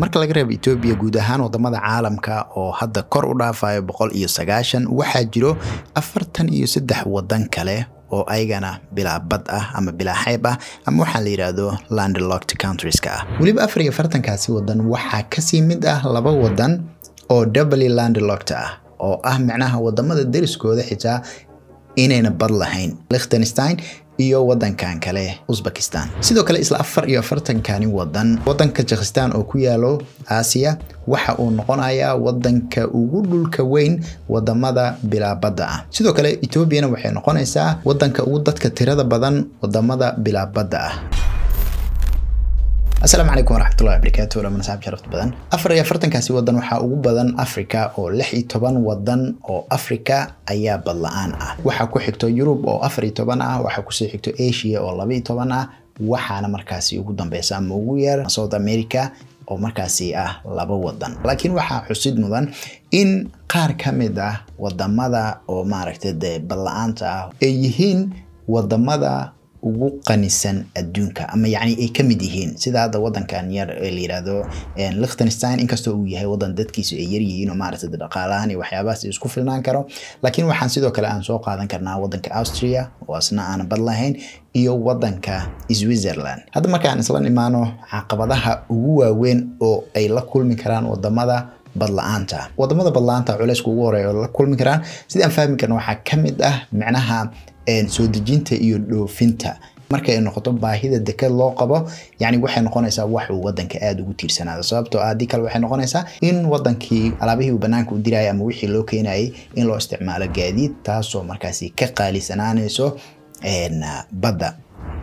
marka laga reebo etoobiya guud ahaan waddamada caalamka oo hadda kor u dhaafayo boqol iyo sagaashan waxaa jiro afartan iyo saddex wadan kale oo ayagana bilaa bad ah ama bilaa xeyb ah ama waxaa la yidhaahdo landlocked countrieska ah. Weliba afar iyo afartankaasi wadan waxaa ka sii mid ah laba wadan oo doubly landlocked ah oo ah micnaha waddamada deriskooda xitaa inayna bad lahayn. Lichtenstein iyo wadankan kale uzbekistan. Sidoo kale isla afar iyo afartankani wadan wadanka jakhistan oo ku yaalo aasiya waxa uu noqonayaa wadanka ugu dhulka weyn waddamada bilaabadda ah. Sidoo kale etoobiyana waxay noqonaysaa wadanka ugu dadka tirada badan waddamada bilaabadda ah asalaamu calaykum waraxmatullahi wabarakaatu dhamaan saxaab sharafta badan. Afar iyo afartankaasi wadan waxaa ugu badan africa oo lix iyo toban wadan oo africa ayaa badla-aan ah. Waxaa ku xigto yurub oo afar iyo toban ah waxaa ku soo xigto asia oo laba iyo toban ah waxaana markaasi ugu dambeysa ama ugu yeer south america oo markaasi ah laba wadan laakiin waxaa xusid mudan in qaar ka mid ah waddamada oo maaragtay dee badla-aanta ah ay yihiin waddamada ugu qanisan adduunka ama yacni ay ka mid yihiin sida hadda wadankan yar ee la yidhaahdo lichtenstein inkastoo uu yahay wadan dadkiisu ay yar yihiin oo maaragtay dhaqaalahan iyo waxyaabahaas isku filnaan karo. Laakiin waxaan sidoo kale aan soo qaadan karnaa wadanka austria oo asna aan bad lahayn iyo wadanka switzerland. Hadda markaan isla imaano caqabadaha ugu waaweyn oo ay la kulmi karaan waddamada badla-aanta. Wadamada badla-aanta culayska ugu horreeya oo la kulmi karaan sidaan fahmi karna waxaa ka mid ah micnaha soo dejinta iyo dhoofinta. Marka ay noqoto baahida deked loo qabo yani waxay noqonaysaa wax uu wadanka aada ugu tiirsanaado. Sababtoo ah haddii kale waxay noqonaysaa in wadankii alaabihii uu banaanka u dirayay ama wixii loo keenayay in loo isticmaalo gaadiid taasoo markaasi ka qaalisanaanayso badda.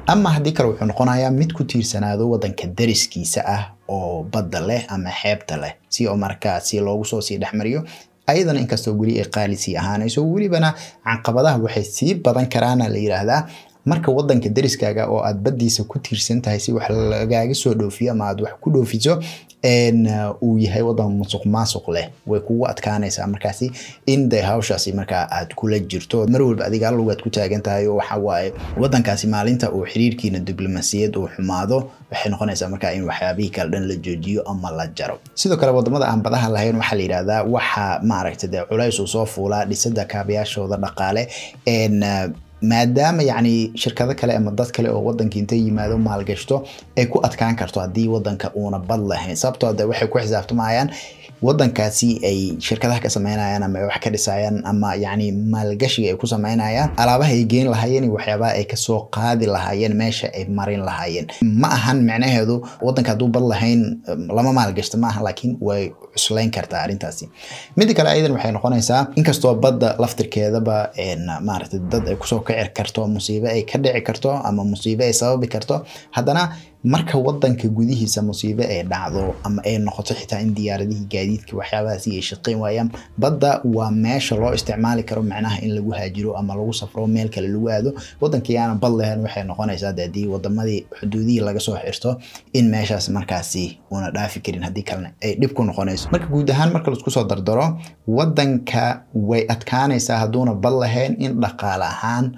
Ama haddii kale wuxuu noqonayaa mid ku tiirsanaado wadanka dariskiisa ah oo badda leh ama xeebta leh. Si oo markaa si loogu soo sii dhexmariyo ayadana inkastoo weli ay qaali sii ahaanayso welibana caqabadaha waxay sii badan karaana la yidhaahdaa marka wadanka deriskaaga oo aad baddiisa ku tiirsan tahay si wax lagaaga soo dhoofiyo ama aad wax ku dhoofiso uu yahay wadan musuq maasuq leh. Way kugu adkaanaysaa markaasi in hawshaasi markaa aad kula jirto. Mar walba adiga allugaad ku taagan tahay oo waxa wadankaasi maalinta uu xiriirkiina diblomaasiyad uu xumaado waxay noqonaysaa markaa in waxyaabihii kale dhan la joojiyo ama la jaro. Sidoo kale waddamada aan badaha lahayn waxaa la yidhahdaa waxa maaragtay dee culays uu soo fuulaa dhisada kaabayaashooda dhaqaale maadaama yacni shirkado kale ama dad kale oo wadanka inta yimaado maalgashto ay ku adkaan karto haddii wadanka uuna bad lahayn. Sababtoo de waxay ku xisaabtamayaan wadankaasi ay shirkadaha ka sameynayaan ama ay wax ka dhisayaan ama yacni maalgashiga ay ku sameynayaan alaabaha ay geyn lahaayeen iyo waxyaabaha ay ka soo qaadi lahaayeen meesha ay marin lahaayeen. Ma ahan micnaheedu wadanka hadduu bad lahayn lama maalgashto ma laakiin way cuslayn kartaa arrintaasi. Midda kale ayadan waxay noqonaysaa inkastoo badda laftirkeedaba maaragtay dad ay ku soo kici karto musiibo ay ka dhici karto ama musiibo ay sababi karto haddana marka wadanka gudihiisa musiibo ay dhacdo ama ay noqoto xitaa in diyaaradihii gaadiidka waxyaabahaasi ay shaqeyn waayaan badda waa meesha loo isticmaali karo macnaha in lagu haajiro ama lagu safro meel kale lagu aado. Wadankii aana bad lahayn waxay noqonaysaa de haddii wadamadii xuduudihii laga soo xirto in meeshaas markaasi una dhaafi karin haddii kalena ay dhib noqonayso. Marka guud ahaan marka la isku soo dardaro wadanka way adkaanaysaa hadduuna bad lahayn in dhaqaale ahaan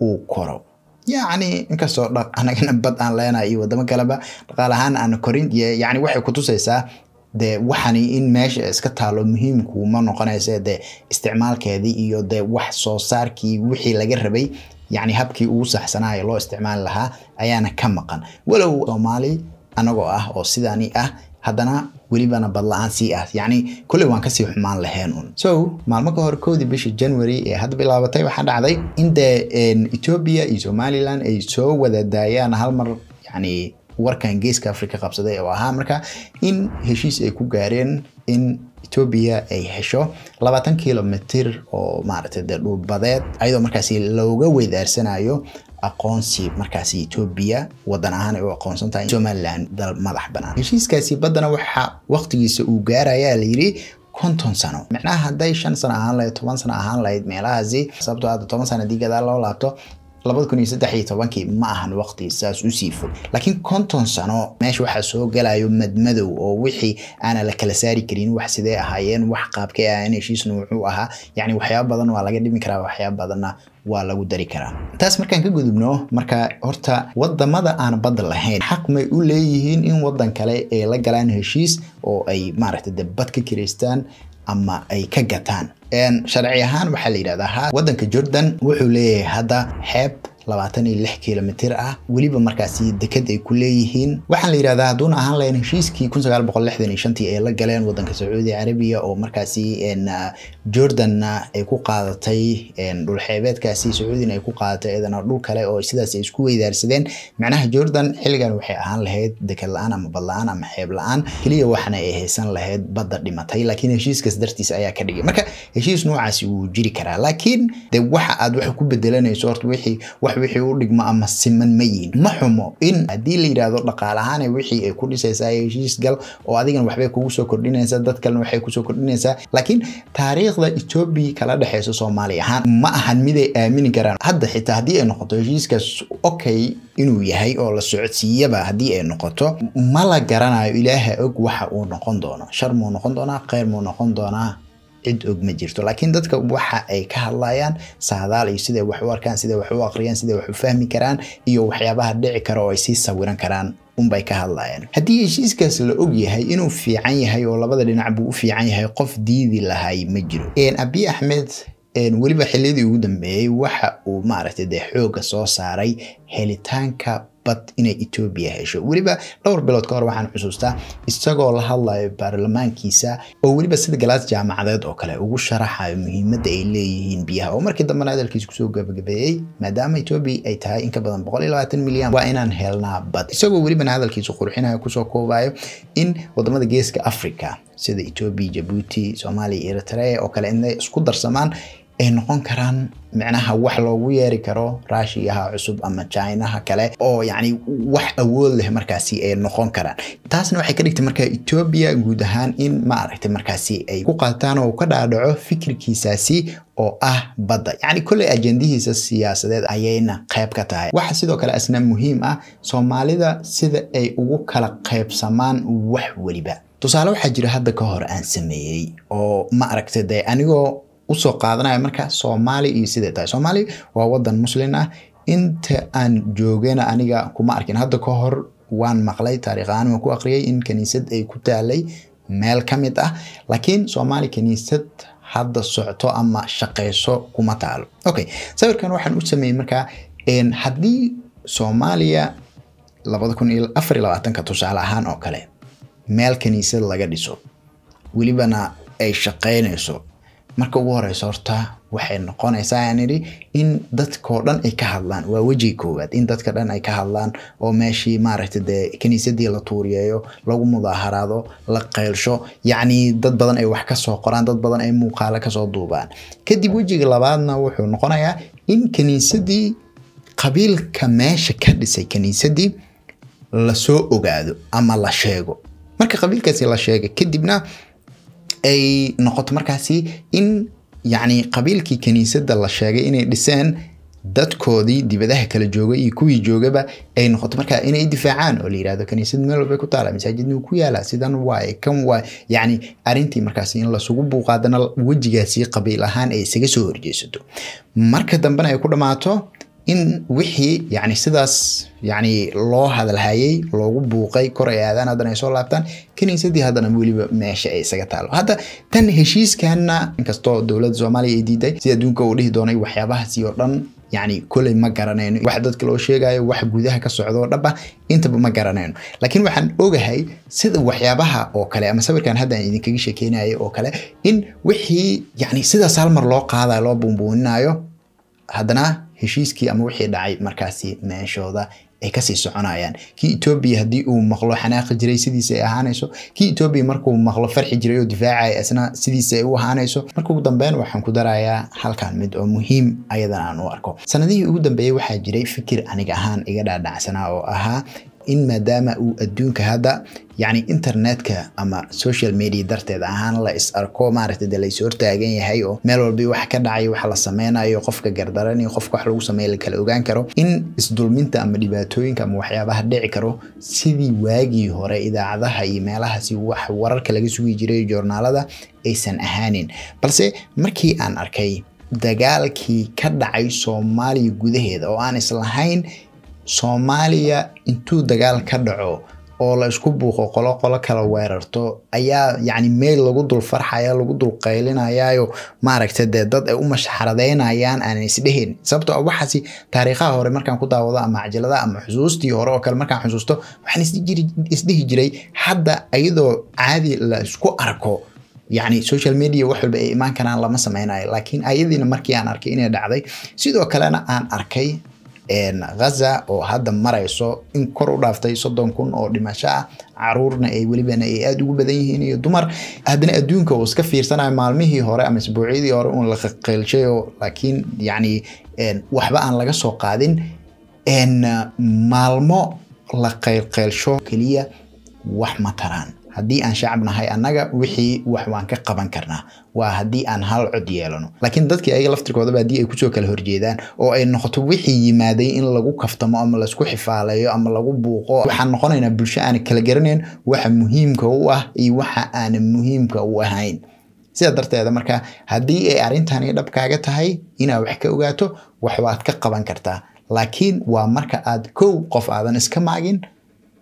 uu koro yacni inkastoo anagana bad aan leenahay iyo wadamo kaleba dhaqaal ahaan aan korin yani waxay kutusaysaa de waxani in meesha iska taalo muhiimku ma noqonaysa de isticmaalkeedii iyo de wax soo saarkii wixii laga rabay yani habkii ugu saxsanaayo loo isticmaali lahaa ayaana ka maqan. Walow soomaali anagoo ah oo sidaani ah haddana welibana badla-aan sii ah yacni kolley waan ka sii xumaan lahayn un so maalmo ka hor koodii bisha january ee hadda bilaabatay waxaa dhacday in dee iyo somaliland ay soo wada daayaan hal mar yacni warkan geeska africa qabsaday oo ahaa. Marka in heshiis ay ku gaareen in etoobiya ay hesho labaatan kilomitr oo maaragtay dee dhulbadeed ayadoo markaasi looga weydaarsanayo aqoonsi markaasi etoobiya wadan ahaan ay u aqoonsan tahay somaliland dal madax banaan. Heshiiskaasi baddana waxa waqtigiisa uu gaarayaa la yidhi konton sano. Micnaha hadday shan sano ahaan lahayd toban sano ahaan lahayd meelahaasi sababtoo hadda toban sano haddii gadaal loo laabto tobankii ma ahan waqti saas u sii fog laakiin konton sano meesha waxaa soo galayo madmadow oo wixii aana la kala saari karin wax sidee ahaayeen wax qaabkay ahaayeen heshiisna wuxuu ahaa. Yacni waxyaaba badan waa laga dhimi karaa waxyaaba badanna waa lagu dari karaa. Taas markaan ka gudubno marka horta waddamada aan badda lahayn xaq may u leeyihiin in wadan kale ay la galaan heshiis oo ay maaragtay de bad ka kireystaan ama ay ka gataan sharci ahaan waxaa la yidhahdaa wadanka jordan wuxuu leeyahay hadda xeeb labaatan iyo lix kilomitr ah. Weliba markaasi deked ay ku leeyihiin. Waxaan la yidhahdaa hadduuna ahaan lahayn heshiiskii kun sagaal boqol lixdan iyo shantii ay la galeen wadanka sacuudi carabiya oo markaasi jordanna ay ku qaadatay dhulxeebeedkaasi sacuudina ay ku qaadatay iyadana dhul kale oo sidaas ay isku weydaarsadeen. Macnaha jordan xilligan waxay ahaan lahayd deked la'aan ama bad la'aan ama xeeb la'aan. Keliya waxana ay haysan lahayd badda dhimatay laakiin heshiiskaas dartiis ayaa ka dhigay. Marka heshiis noocaasi wuu jiri karaa laakiin de waxa aad wax ku bedelanayso horta wixii wax wixii u dhigmo ama siman ma yihiin ma xumo in haddii la yidhaahdo dhaqaale ahaan wixii ay ku dhisaysaa heshiis gal oo adigan waxbay kugu soo kordhinaysaa dad kalena waxay ku soo kordhinaysaa laakiin taariikhda etoobiya kala dhexeysa soomaali ahaan ma ahan miday aamini karaan. Hadda xitaa haddii ay noqoto heshiiskaas okay inuu yahay oo la socodsiiyaba haddii ay noqoto ma la garanayo ilaaha og waxa uu noqon doono. Shar muu noqon doonaa? Kheyr muu noqon doonaa cid og ma jirto. Laakiin dadka waxa ay ka hadlayaan saadaal iyo siday wax u arkaan siday wax u aqriyaan siday wax u fahmi karaan iyo waxyaabaha dhici kara oo ay sii sawiran karaan unbay ka hadlayaan. Haddii heshiiskaas la og yahay inuu fiican yahay oo labada dhinac buu u fiican yahay qof diidi lahay ma jiro. Abiy axmed weliba xiliyadii ugu dambeeyey waxa uu maaragtay dee xooga soo saaray helitaanka bad inay etoobiya hesho. Weliba dhowr bilood ka hor waxaan xusuustaa isagoo la hadlayo baarlamaankiisa oo weliba sida galaas jaamacadeed oo kale ugu sharaxayo muhiimadda ay leeyihiin biyaha. Oo markii dambena hadalkiisa ku soo gabagabeeyey maadaama etoobiya ay tahay in ka badan milyan waa inaan helnaa bad isagoo welibana hadalkiisa qurxinayo ku soo koobayo in waddamada geeska africa sida etoobiya jabuuti soomaaliya eritrea oo kale inay isku darsamaan ay noqon karaan micnaha wax loogu yeeri karo raashiyaha cusub ama chinaha kale oo yacni wax awood leh markaasi ay noqon karaan. Taasna waxay ka dhigtay marka etoobiya guud ahaan in ma markaasi ay ku qaataan oo ka dhaadhaco fikirkiisaasi oo ah badda. Yacni kolley ajendihiisa siyaasadeed ayayna qayb ka tahay. Waxa sidoo kale asna muhiim ah soomaalida sida ay ugu kala qaybsamaan wax weliba. Tusaale waxaa jira hadda ka hor aan sameeyey oo ma aragtay dee anigoo u soo qaadanaya marka soomaali iyo siday tahay? Soomaali waa wadan muslin ah. Inta aan joogana aniga kuma arkin. Hadda ka hor waan maqlay taariikh ahaan waan ku aqriyay in kaniisad ay ku taalay meel ka mid ah. Laakiin soomaali kaniisad hadda socto ama shaqeyso kuma taalo. Okay sawirkan waxaan u sameeyey markaa haddii soomaaliya labada tusaale ahaan oo kale meel kaniisad laga dhiso welibana ay shaqeynayso marka ugu horeysa horta waxay noqonaysaa aan idhi in dadkao dhan ay ka hadlaan waa wejiga koowaad in dadka dhan ay ka hadlaan oo meeshii maaragtay dee kaniisadii la tuuriyeeyo lagu mudaaharaado la qeylsho yacni dad badan ay wax ka soo qoraan dad badan ay muuqaalo ka soo duubaan. Kadib wejiga labaadna wuxuu noqonayaa in kaniisadii qabiilka meesha ka dhisay kaniisadii la soo ogaado ama la sheego. Marka qabiilkaasi la sheega kadibna ay noqoto markaasi in yacni qabiilkii kaniisadda la sheegay inay dhiseen dadkoodii dibadaha kala joogay iyo kuwii joogaba ay noqoto markaa inay difaacaan oo la yiraahdo kaniisad meel walbay ku taala masaajidna ku yaalla sidan waay kan waay yacni arrintii markaasi in lasugu buuqaadana wejigaasi qabiil ahaan ay isaga soo horjeesato. Marka dambena ay ku dhammaato in wixii yani sidaas yani loo hadalhayay loogu buuqay kor ay aadaan haddana ay soo laabtaan kaniisadii haddana weliba meesha ay isaga taalo hadda tan heshiiskanna inkastoo dowladda soomaaliya ay diiday si adduunka uu dhihi doonay waxyaabahaasi oo dhan yani koley ma garanayno wax dadka loo sheegayo wax gudaha ka socdo dhaba intaba ma garanayno laakiin waxaan ogahay sida waxyaabaha oo kale ama sawirkan haddaan idinkaga sheekeynaya oo kale in wixii yani sidaas hal mar loo qaadayo loo buunbuuninayo haddana heshiiskii ama wixii dhacay markaasi meeshooda ay ka sii soconayaan. Kii etoobiya haddii uu maqlo xanaaqi jiray sidiisa ay ahaanayso. Kii etoobiya markuu maqlo farxi jiray oo difaacaya isna sidiisa ay u ahaanayso. Marka ugu dambeyn waxaan ku darayaa halkan mid oo muhiim ayadan aan u arko. Sanadihii ugu dambeeyey waxaa jiray fikir aniga ahaan iga dhaadhacsanaa oo ahaa in maadaama uu adduunka hadda yacni internetka ama social media darteed ahaan la is arko maaragtay dee lays hortaagan yahay oo meel walba wax ka dhacayo wax la sameynayo qofka gardaranayo qofka wax lagu sameeya la kala ogaan karo in isdulminta ama dhibaatooyinka ama waxyaabaha dhici karo sidii waagii hore idaacadaha iyo meelahaasi wax wararka laga sugi jiray joornaalada aysan ahaanin. Balse markii aan arkay dagaalkii ka dhacay soomaaliya gudaheeda oo aan islahayn soomaaliya intuu dagaal ka dhaco oo la isku buuqo qolo qolo kala weerarto ayaa yacni meel lagu dul farxaya lagu dul qaylinayaayo maaragta dee dad ay u mashxaradeynayaan aanan isdhehayn sababtoo ah waxaasi taariikhaha hore markaan ku daawado ama cajaladaha ama xusuustii hore oo kale markaan xusuusto waxaan isdhihi jiray hadda iyadoo caadi la isku arko yacni social media wax walba ay imaan karaan lama sameynayo. Laakiin ayadiina markii aan arkay inay dhacday sidoo kalena aan arkay ghaza oo hadda marayso in kor u dhaaftay soddon kun oo dhimasho ah caruurna ay welibana ay aada ugu badan yihiin iyo dumar. Haddana adduunka uu iska fiirsanayo maalmihii hore ama isbuucyadii hore uun la qaqaylshayo laakiin yacni waxba aan laga soo qaadin maalmo la qaylqaylsho keliya wax ma taraan haddii aan shacab nahay annaga wixii wax waan ka qaban karnaa. Waa haddii aan hal cod yeelano. Laakiin dadkii ayaga laftirkoodaba haddii ay ku soo kala horjeedaan oo ay noqoto wixii yimaaday in lagu kaftamo ama la isku xifaaleeyo ama lagu buuqo. Waxaan noqonaynaa bulsho aan kala garanayn waxa muhiimka u ah iyo waxa aanan muhiimka u ahayn. Sidaa darteeda marka haddii ay arrintani dhabkaaga tahay inaad wax ka ogaato wax waad ka qaban kartaa. Laakiin waa marka aad kow qof aadan iska maagin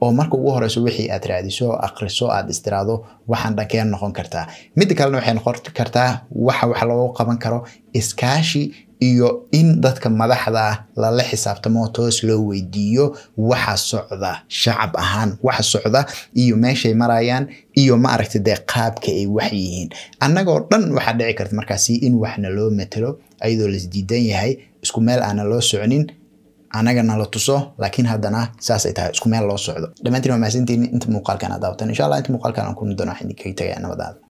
oo marka ugu horeyso wixii aad raadiso akriso aad istiraado waxaan dhankeen noqon kartaa. Midda kalena waxay noqon kartaa waxa wax loogu qaban karo iskaashi iyo in dadka madaxda lala xisaabtamo toos loo weydiiyo waxa socda shacab ahaan waxa socda iyo meeshay marayaan iyo ma aragta dee qaabka ay wax yihiin. Annagoo dhan waxaa dhici karta markaasi in waxna loo matelo ayadoo laisdiidan yahay isku meel aana loo soconin anagana la tuso laakiin haddana saasay tahay isku meel loo socdo. Dhammaantiin waa mahadsantiin inta muuqaalkan aad daawatan insha allah inta muuqaalkan aan kulmi doono waxaan idinkaga tagayaa nabadaada